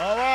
All right.